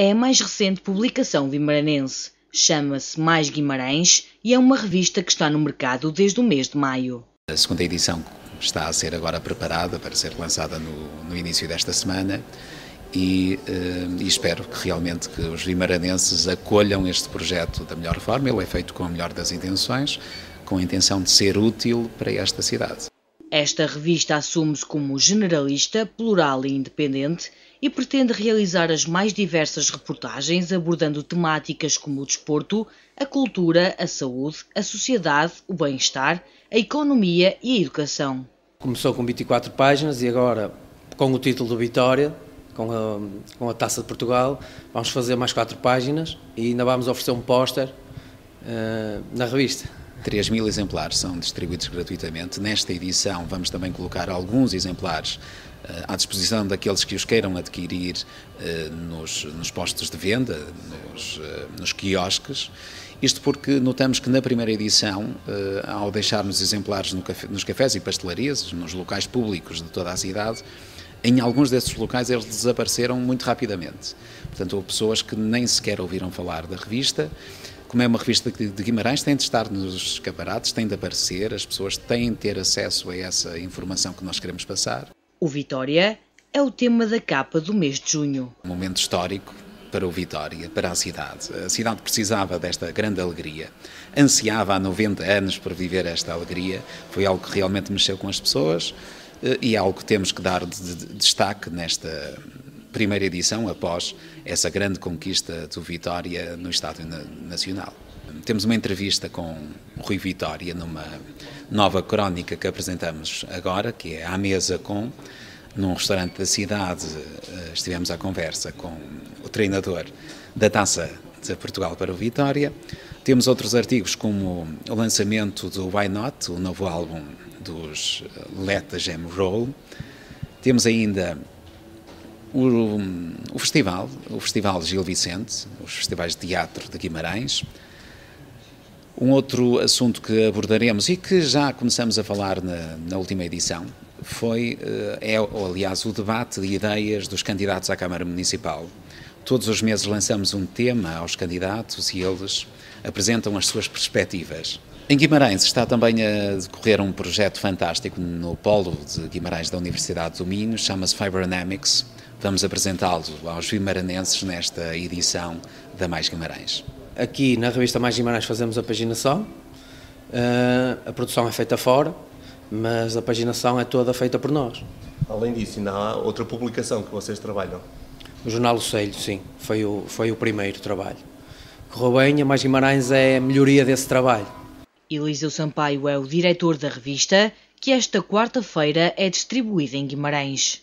é a mais recente publicação vimaranense. Chama-se Mais Guimarães e é uma revista que está no mercado desde o mês de maio. A segunda edição está a ser agora preparada para ser lançada no, no início desta semana e, uh, e, espero que realmente que os vimaranenses acolham este projeto da melhor forma. Ele é feito com a melhor das intenções, com a intenção de ser útil para esta cidade. Esta revista assume-se como generalista, plural e independente e pretende realizar as mais diversas reportagens abordando temáticas como o desporto, a cultura, a saúde, a sociedade, o bem-estar, a economia e a educação. Começou com 24 páginas e agora, com o título do Vitória, com a, com a Taça de Portugal, vamos fazer mais quatro páginas e ainda vamos oferecer um póster uh, na revista. 3 mil exemplares são distribuídos gratuitamente. Nesta edição vamos também colocar alguns exemplares uh, à disposição daqueles que os queiram adquirir uh, nos, nos, postos de venda, nos, uh, nos quiosques. Isto porque notamos que na primeira edição, ao deixarmos exemplares nos cafés e pastelarias, nos locais públicos de toda a cidade, em alguns desses locais eles desapareceram muito rapidamente. Portanto, houve pessoas que nem sequer ouviram falar da revista. Como é uma revista de Guimarães, tem de estar nos escaparates, tem de aparecer, as pessoas têm de ter acesso a essa informação que nós queremos passar. O Vitória é o tema da capa do mês de junho. Um momento histórico para o Vitória, para a cidade. A cidade precisava desta grande alegria, ansiava há 90 anos por viver esta alegria, foi algo que realmente mexeu com as pessoas eh, e é algo que temos que dar de destaque nesta primeira edição, após essa grande conquista do Vitória no Estádio Nacional. Temos uma entrevista com Rui Vitória numa nova crónica que apresentamos agora, que é À Mesa com, num restaurante da cidade, eh, estivemos à conversa com o treinador da Taça de Portugal para o Vitória. Temos outros artigos como o lançamento do Why Not, o novo álbum dos Let the Gem Roll. Temos ainda o, o, festival, o Festival Gil Vicente, os festivais de teatro de Guimarães. Um outro assunto que abordaremos e que já começamos a falar na, na última edição foi, eh, é, aliás, o debate de ideias dos candidatos à Câmara Municipal. Todos os meses lançamos um tema aos candidatos e eles apresentam as suas perspectivas. Em Guimarães está também a decorrer um projeto fantástico no polo de Guimarães da Universidade do Minho, chama-se Fibronamics. Vamos apresentá-lo aos guimaranenses nesta edição da Mais Guimarães. Aqui na revista Mais Guimarães fazemos a paginação, uh, a produção é feita fora, mas a paginação é toda feita por nós. Além disso, ainda há outra publicação que vocês trabalham? O Jornal O Selho, sim, foi o, foi o primeiro trabalho. Correu bem, a Mais Guimarães é a melhoria desse trabalho. Eliseu Sampaio é o diretor da revista, que esta quarta-feira é distribuída em Guimarães.